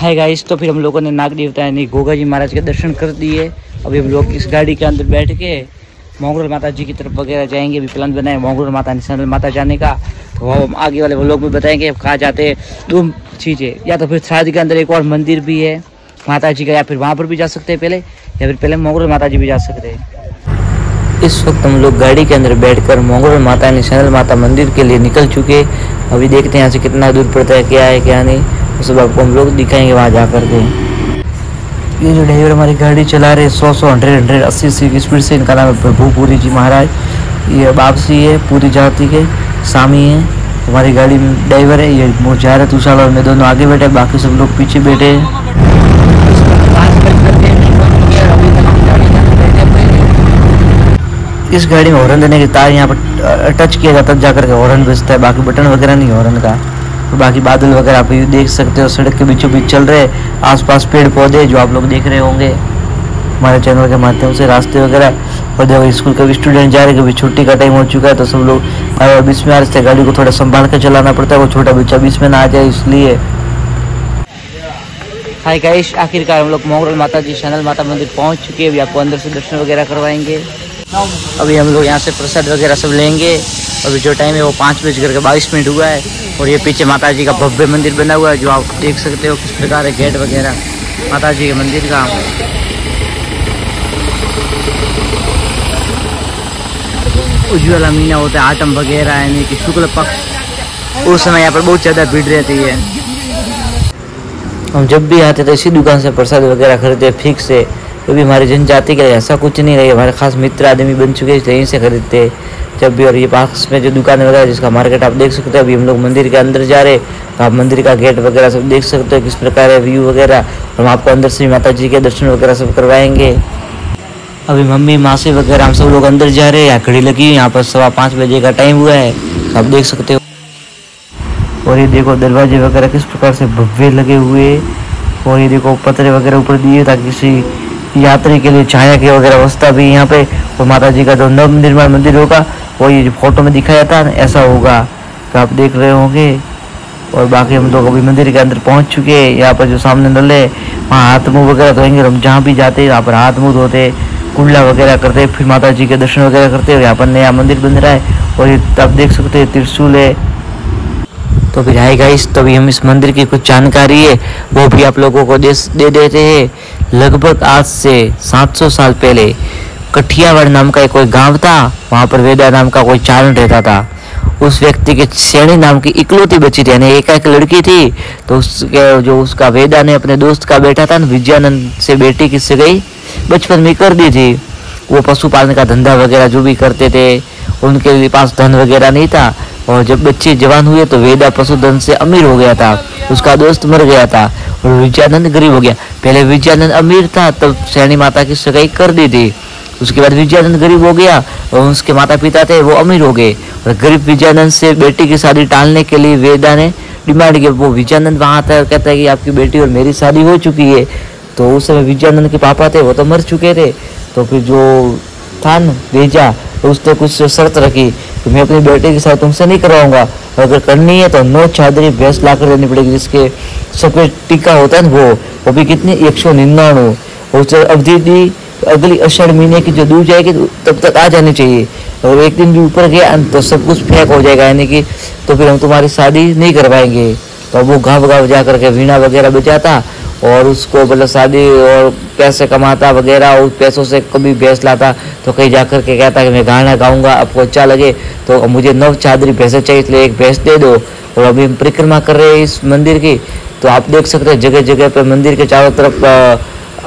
Hi guys तो फिर हम लोगों ने नाग देवता यानी गोगा जी महाराज के दर्शन कर दिए। अभी हम लोग इस गाड़ी के अंदर बैठ के मोंगल माता जी की तरफ़ वगैरह जाएँगे। अभी प्लान बनाए मोंगल माता, निशानल माता जाने का। तो हम आगे वाले वो लोग भी बताएँगे, अब कहाँ जाते हैं दो चीज़ें। या तो फिर शादी के अंदर एक और मंदिर भी है माता जी का, या फिर वहाँ पर भी जा सकते हैं पहले, या फिर पहले मोंगल माता जी भी जा सकते हैं। इस वक्त हम लोग गाड़ी के अंदर बैठकर मोंगल माता, निशानल माता मंदिर के लिए निकल चुके अभी देखते हैं यहाँ से कितना दूर पड़ता है, क्या है, क्या नहीं। उस सब आपको हम लोग दिखाएँगे वहाँ जा कर के। ये जो ड्राइवर हमारी गाड़ी चला रहे सौ सौ हंड्रेड हंड्रेड अस्सी अस्सी की स्पीड से, इनका नाम है प्रभु पूरी जी महाराज। ये बापसी है, पूरी जाति के सामी है। हमारी गाड़ी में ड्राइवर है, ये जा रहे तुषार और मैं दोनों आगे बैठे बाकी सब लोग पीछे बैठे हैं। इस गाड़ी में हॉर्न देने के तार यहाँ पर टच किया जाता है, जाकर के हॉर्न बजता है, बाकी बटन वगैरह नहीं हॉर्न का। तो बाकी बादल वगैरह आप देख सकते हो, सड़क के बीचों बीच चल रहे आसपास पेड़ पौधे जो आप लोग देख रहे होंगे। हमारे चैनल के माध्यम से रास्ते वगैरह, और देखो स्कूल के भी स्टूडेंट जा रहे हैं कभी छुट्टी का टाइम हो चुका है तो सब लोग बीच में आ रहे गाड़ी को थोड़ा संभाल कर चलाना पड़ता है, वो छोटा बच्चा बीच में ना आ जाए इसलिए। हाय गाइस आखिरकार हम लोग मोगरल माता जी, शनल माता मंदिर पहुँच चुके हैं। अभी आपको अंदर से दर्शन वगैरह करवाएँगे। अभी हम लोग यहाँ से प्रसाद वगैरह सब लेंगे। अभी जो टाइम है वो पाँच बज करके बाईस मिनट हुआ है। और ये पीछे माता जी का भव्य मंदिर बना हुआ है, जो आप देख सकते हो किस प्रकार है गेट वगैरह। माता जी के मंदिर का। उज्ज्वला मीना होता है, आटम वगैरह, यानी कि शुक्ल पक्ष। उस समय यहाँ पर बहुत ज़्यादा भीड़ रहती है। हम जब भी आते तो इसी दुकान से प्रसाद वगैरह खरीदते, फिक्स से कभी हमारी जनजाति के लिए ऐसा कुछ नहीं रही हमारे खास मित्र आदमी बन चुके हैं यहीं से खरीदते जब भी और ये पास में जो दुकान वगैरह जिसका मार्केट आप देख सकते हो अभी हम लोग मंदिर के अंदर जा रहे हैं तो आप मंदिर का गेट वगैरह सब देख सकते हो किस प्रकार है व्यू वगैरह। हम आपको अंदर से माता जी के दर्शन वगैरह सब करवाएँगे। अभी मम्मी मासी वगैरह हम सब लोग अंदर जा रहे हैं यहाँ घड़ी लगी है, यहाँ पर सवा पाँच बजे का टाइम हुआ है। तो आप देख सकते हो। और ये देखो दरवाजे वगैरह किस प्रकार से भव्य लगे हुए और ये देखो पतरे वगैरह ऊपर दिए ताकि किसी यात्री के लिए छाया की वगैरह व्यवस्था भी यहाँ पे और माता जी का जो नव निर्माण मंदिर होगा वो ये फ़ोटो में दिखाया था ना, ऐसा होगा। तो आप देख रहे होंगे। और बाकी हम लोग अभी मंदिर के अंदर पहुँच चुके हैं। यहाँ पर जो सामने नल है वहाँ हाथ मुँह वगैरह धोएँगे हम जहाँ भी जाते हैं यहाँ पर हाथ मुँह धोते कुंडला वगैरह करते फिर माता जी के दर्शन वगैरह करते और यहाँ पर नया मंदिर बन रहा है। और ये आप देख सकते हैं त्रिशूल है। तो फिर हाय गाइस तो भी हम इस मंदिर की कुछ जानकारी है वो भी आप लोगों को दे देते हैं। लगभग आज से 700 साल पहले कठियावाड़ नाम का एक कोई गाँव था, वहाँ पर वेदा नाम का कोई चारण रहता था। उस व्यक्ति के श्रेणी नाम की इकलौती बच्ची थी, यानी एक एक लड़की थी। तो उसके, जो उसका वेदा ने अपने दोस्त का बेटा था ना, विजयानंद से बेटी किससे गई, बचपन में कर दी थी। वो पशुपालन का धंधा वगैरह जो भी करते थे, उनके पास धन वगैरह नहीं था। और जब बच्चे जवान हुए तो वेदा पशुधन से अमीर हो गया था। उसका दोस्त मर गया था और विजयानंद गरीब हो गया। पहले विजयानंद अमीर था, तब सैनी माता की सगाई कर दी थी। उसके बाद विजयानंद गरीब हो गया और उसके माता पिता थे, वो अमीर हो गए। और गरीब विजयानंद से बेटी की शादी टालने के लिए वेदा ने डिमांड किया। वो विजयानंद वहाँ है कहता है कि आपकी बेटी और मेरी शादी हो चुकी है। तो उस समय विजयानंद के पापा थे, वो तो मर चुके थे। तो फिर जो था ना भेजा तो उसने कुछ शर्त रखी कि मैं अपनी बेटे के साथ तुमसे नहीं करवाऊँगा। अगर करनी है तो नौ चादरी भैंस ला कर देनी पड़ेगी, जिसके सफ़ेद टीका होता है ना वो वो भी कितनी एक सौ निन्यानवे। और उसे अवधि दी, अगली अषाढ़ महीने की जो दूर जाएगी तो तब तक आ जानी चाहिए। और एक दिन भी ऊपर गया तो सब कुछ फेंक हो जाएगा, यानी कि तो फिर हम तुम्हारी शादी नहीं करवाएँगे। तो वो गाँव गाँव जा करके वीणा वगैरह बजाता और उसको मतलब शादी और पैसे कमाता वगैरह उस पैसों से कभी भैंस लाता तो कहीं जा कर के कहता कि मैं गाना गाऊँगा आपको अच्छा लगे तो मुझे नव चादरी भैंसें चाहिए, इसलिए एक भैंस दे दो। और अभी हम परिक्रमा कर रहे हैं इस मंदिर की तो आप देख सकते हैं जगह जगह पर मंदिर के चारों तरफ़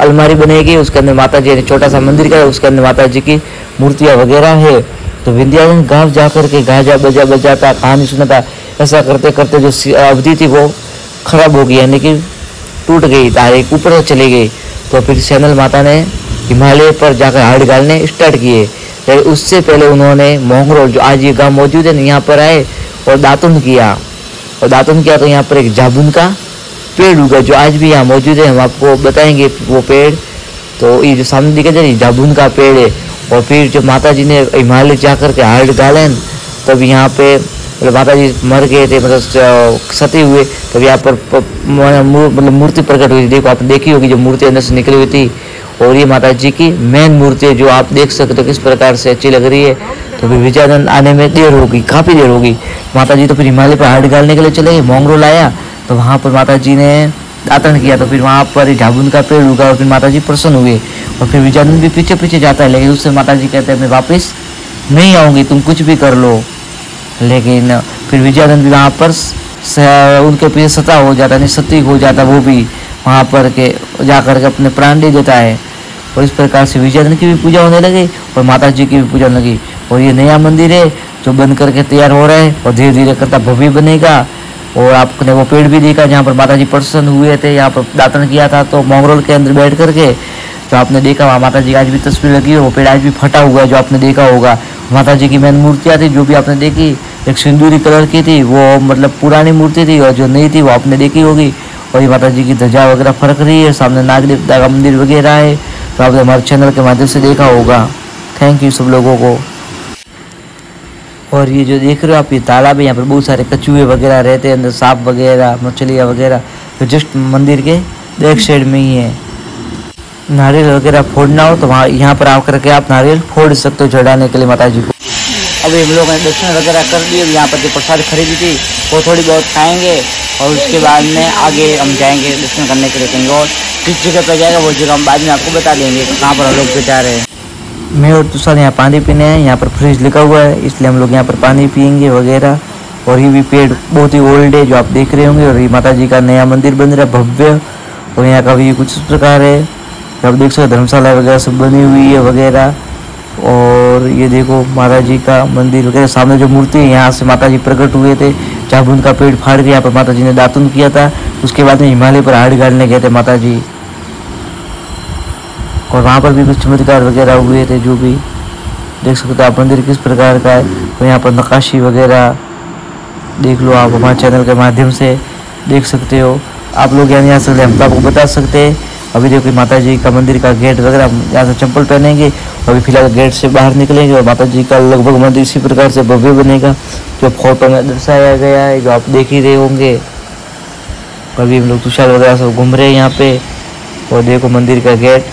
अलमारी बनेगी, उसके अंदर माता जी यानी छोटा सा मंदिर का उसके अंदर माता जी की मूर्तियाँ वगैरह है। तो विंध्याचल गाँव जा कर के गाजा बजा बजाता, कहानी सुनाता, ऐसा करते करते जो अवधि थी वो खराब हो गई, यानी कि टूट गई, तारे ऊपर चली गई। तो फिर सैनल माता ने हिमालय पर जाकर हाड़ डालने स्टार्ट किए। लेकिन उससे पहले उन्होंने मोहरोल जो आज ये गाँव मौजूद है ना यहाँ पर आए और दातुन किया। और दातुन किया तो यहाँ पर एक जाबुन का पेड़ उगा, जो आज भी यहाँ मौजूद है। हम आपको बताएँगे वो पेड़। तो ये जो सामने दिखा जाए जाबुन का पेड़ है। और फिर जो माता जी ने हिमालय जाकर के हाड़ डाले, तब यहाँ पे मतलब माता जी मर गए थे मतलब सती हुए तो यहाँ पर मतलब मूर्ति प्रकट हुई देखो, आपने देखी होगी जो मूर्ति अंदर से निकली हुई थी और ये माता जी की मेन मूर्ति है, जो आप देख सकते हो किस प्रकार से अच्छी लग रही है। तो फिर विजयानंद आने में देर होगी, काफ़ी देर होगी। माता जी तो फिर हिमालय पर हाथ डालने के लिए चले मोंगरो लाया तो वहाँ पर माता जी ने दातन किया तो फिर वहाँ पर झाबुन का पेड़ उगा और फिर माता जी प्रसन्न हुए। और फिर विजयानंद भी पीछे पीछे जाता है, लेकिन उससे माता जी कहते हैं, मैं वापस नहीं आऊँगी, तुम कुछ भी कर लो। लेकिन फिर विजयानंद वहाँ पर उनके पीछे सता हो जाता है सती हो जाता, वो भी वहाँ पर के जा कर के अपने प्राण दे देता है। और इस प्रकार से विजयानंद की भी पूजा होने लगी और माता जी की भी पूजा होने लगी। और ये नया मंदिर है, जो बन करके तैयार हो रहा है और धीरे धीरे करता भव्य बनेगा। और आपने वो पेड़ भी देखा जहाँ पर माता जी प्रसन्न हुए थे, यहाँ पर दातन किया था तो मोंगरोल के अंदर बैठ करके जो आपने देखा, वहाँ माता जी आज भी तस्वीर लगी है, वो पेड़ आज भी फटा हुआ है, जो आपने देखा होगा। माता जी की मैन मूर्तियाँ थी, जो भी आपने देखी, एक सिंदूरी कलर की थी, वो मतलब पुरानी मूर्ति थी और जो नई थी, वो आपने देखी होगी। और ये माता जी की ध्वजा वगैरह फ़र्क रही है, सामने नाग देवता का मंदिर वगैरह है तो आपने हमारे चैनल के माध्यम से देखा होगा। थैंक यू सब लोगों को। और ये जो देख रहे हो आप, ये तालाब है, यहाँ पर बहुत सारे कछुए वगैरह रहते हैं, अंदर सांप वगैरह, मछलियाँ वगैरह तो जस्ट मंदिर के बैक साइड में ही है। नारियल वगैरह फोड़ना हो तो वहाँ यहाँ पर आकर के आप नारियल फोड़ सकते हो चढ़ाने के लिए माता जी को। अभी हम लोग ने दर्शन वगैरह कर लिए, यहाँ पर जो प्रसाद खरीदी थी, वो थोड़ी बहुत खाएँगे और उसके बाद में आगे हम जाएँगे दर्शन करने के लिए कहीं और। किस जगह पर जाएगा वो जगह हम बाद में आपको बता देंगे, कहाँ पर हम लोग जा रहे हैं। मैं और तुषार यहाँ पानी पीने हैं, यहाँ पर फ्रिज लिखा हुआ है, इसलिए हम लोग यहाँ पर पानी पियेंगे वगैरह। और ये भी पेड़ बहुत ही ओल्ड है, जो आप देख रहे होंगे, और ये माता जी का नया मंदिर बन रहा है, भव्य। और यहाँ का भी कुछ इस प्रकार है। आप देख सकते धर्मशाला वगैरह सब बनी हुई है वगैरह। और ये देखो माता जी का मंदिर वगैरह, सामने जो मूर्ति है, यहाँ से माता जी प्रकट हुए थे। जहाँ उनका पेड़ फाड़ के यहाँ पर माता जी ने दातुन किया था। उसके बाद में हिमालय पर हाड़ गाड़ने गए थे माता जी और वहाँ पर भी कुछ चमत्कार वगैरह हुए थे, जो भी। देख सकते हो आप, मंदिर किस प्रकार का है। तो यहाँ पर नकाशी वगैरह देख लो आप, हमारे चैनल के माध्यम से देख सकते हो। आप लोग यहाँ से हम तो आपको बता सकते हैं अभी देखो माता जी का मंदिर का गेट वगैरह यहाँ से चप्पल पहनेंगे अभी फ़िलहाल गेट से बाहर निकलेंगे और माता जी का लगभग मंदिर इसी प्रकार से भव्य बनेगा, जो फ़ोटो में दर्शाया गया है, जो आप देख ही रहे होंगे। अभी हम लोग तुषार वगैरह सब घूम रहे हैं यहाँ पे और देखो मंदिर का गेट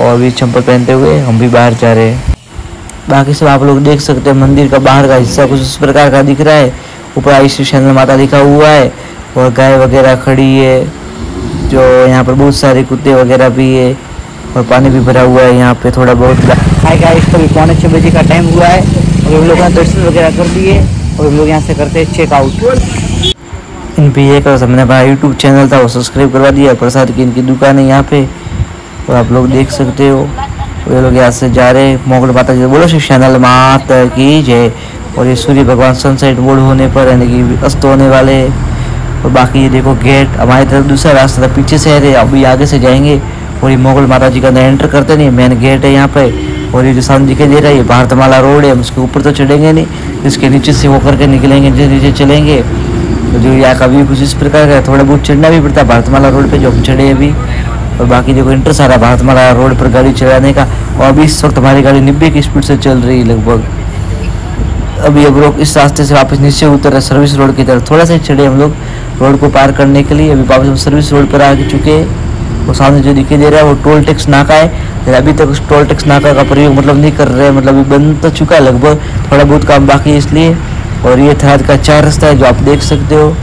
और अभी चप्पल पहनते हुए हम भी बाहर जा रहे हैं। बाकी सब आप लोग देख सकते हैं मंदिर का बाहर का हिस्सा कुछ इस प्रकार का दिख रहा है। ऊपर आई श्री माता लिखा हुआ है और गाय वगैरह खड़ी है। जो यहाँ पर बहुत सारे कुत्ते वगैरह भी है और पानी भी भरा हुआ है यहाँ पे थोड़ा बहुत। हाई गाइस तो पौने छः बजे का टाइम हुआ है और हम लोग यहाँ दर्शन वगैरह कर दिए और हम लोग यहाँ से करते हैं चेकआउट इन भी एक हमने अपना यूट्यूब चैनल था, वो सब्सक्राइब करवा दिया। प्रसाद की इनकी दुकान है यहाँ पे और आप लोग देख सकते हो। ये लोग यहाँ से जा रहे मोगल माता जी बोलो, श्री चैनल मात की जय। और ये सूर्य भगवान सनसेट मोड होने पर यानी कि अस्त होने वाले और बाकी ये देखो गेट हमारी तरफ़ दूसरा रास्ता था, पीछे से है अभी आगे से जाएँगे। और ये मोगल माता जी का अंदर एंटर करते नहीं मेन गेट है यहाँ पे। और ये जो सामने दिखाई दे रहा है, ये भारतमाला रोड है, हम उसके ऊपर तो चढ़ेंगे नहीं, इसके नीचे से होकर के निकलेंगे, नीचे नीचे चलेंगे। तो जो यहाँ का भी कुछ इस प्रकार का थोड़ा बहुत चढ़ना भी पड़ता है भारतमाला रोड पे, जो हम चढ़े अभी। और बाकी देखो इंटरेस्ट आ रहा है भारतमाला रोड पर गाड़ी चलाने का। और अभी इस वक्त हमारी गाड़ी नब्बे की स्पीड से चल रही है लगभग। अभी अब लोग इस रास्ते से वापस नीचे उतर रहे सर्विस रोड की तरफ़ थोड़ा सा चढ़े हम लोग रोड को पार करने के लिए। अभी वापस हम सर्विस रोड पर आ चुके हैं। वो सामने जो दिखाई दे रहा है, वो टोल टैक्स नाका है। अभी तक उस टोल टैक्स नाका का प्रयोग मतलब नहीं कर रहे मतलब अभी बंद तो चुका है लगभग, थोड़ा बहुत काम बाकी है इसलिए। और ये थराद का चार रास्ता है, जो आप देख सकते हो।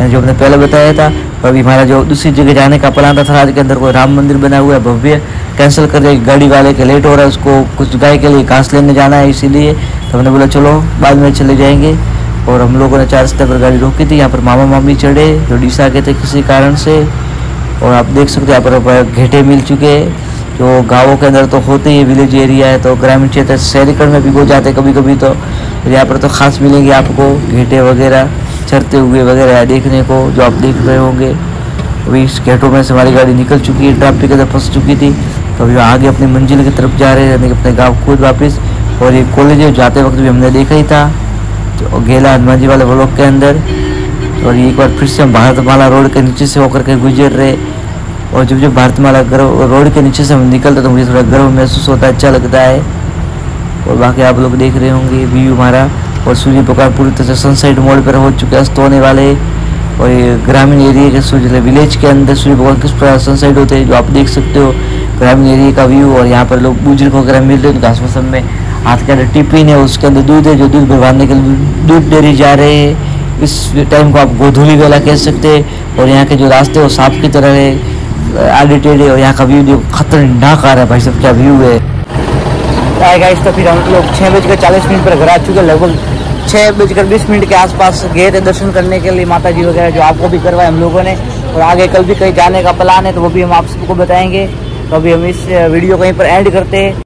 जो हमने पहले बताया था अभी हमारा जो दूसरी जगह जाने का प्लान था थराद के अंदर कोई राम मंदिर बना हुआ है, भव्य। कैंसिल कर दिया गाड़ी वाले के लेट हो रहा है, उसको कुछ गाय के लिए घास लेने जाना है, इसीलिए हमने बोला, चलो, बाद में चले जाएँगे। और हम लोगों ने चार रस्ते पर गाड़ी रोकी थी। यहाँ पर मामा मामी चढ़े जो डीसा के थे किसी कारण से। और आप देख सकते यहाँ पर घेटे मिल चुके हैं। जो गाँवों के अंदर तो होते ही विलेज एरिया है तो ग्रामीण क्षेत्र, शहरीकरण में भी हो जाते कभी कभी तो। यहाँ पर तो खास मिलेंगे आपको, घेटे वगैरह, चढ़ते हुए वगैरह देखने को, जो आप देख रहे होंगे। अभी इस घेटों में से हमारी गाड़ी निकल चुकी है, ट्रैफ़िक के अंदर फंस चुकी थी। तो अभी आगे अपनी मंजिल की तरफ़ जा रहे हैं, यानी कि अपने गाँव खुद वापस। और ये कॉलेज जाते वक्त भी हमने देखा ही था। तो गेला हनुमान वाले ब्लॉक के अंदर और एक बार फिर से हम भारतमाला रोड के नीचे से होकर के गुजर रहे और जब जब भारतमाला रोड के नीचे से हम निकलते तो मुझे थोड़ा गर्व महसूस होता है अच्छा लगता है। और बाकी आप लोग देख रहे होंगे व्यू हमारा और सूर्य भगवान पूरी तरह से सनसेट मोड पर हो चुके अस्त होने वाले। और ये ग्रामीण एरिया के सूर्य विलेज के अंदर सूर्य भगवान किस प्रकार सनसेट होते हैं, जो आप देख सकते हो। ग्रामीण एरिया का व्यू और यहाँ पर लोग बुज़ुर्ग वगैरह मिलते हैं घास मौसम में हाथ के अंदर टिफ़िन है उसके अंदर दूध है, जो दूध भरवाने के लिए दूध डेरी जा रहे हैं। इस टाइम को आप गोधूली वेला कह सकते हैं, और यहाँ के जो रास्ते वो सांप की तरह है, आगे टेढ़े और यहाँ का व्यू जो खतरनाक आ रहा है भाई साहब, क्या व्यू है? गाइस तो फिर हम लोग छः बजकर चालीस मिनट पर घर आ चुके हैं, लगभग छः बजकर बीस मिनट के आसपास गए थे दर्शन करने के लिए माता जी वगैरह, जो आपको भी करवाए हम लोगों ने। और आगे कल भी कहीं जाने का प्लान है तो वो भी हम आप सबको बताएँगे। तो अभी हम इस वीडियो कहीं पर एंड करते हैं।